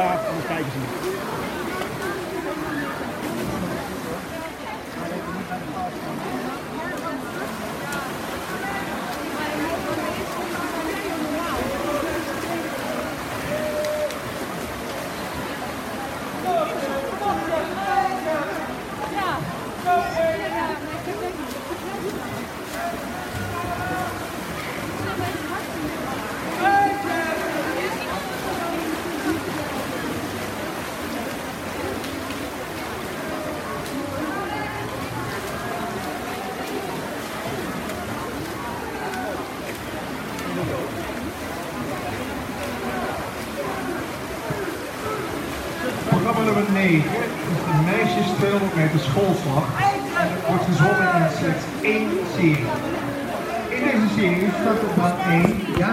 Ja, anders kijken ze niet. Programma nummer 9 is de meisjes 200 meter schoolslag. Wordt gezongen in slechts één serie. In deze serie staat op baan 1 ja.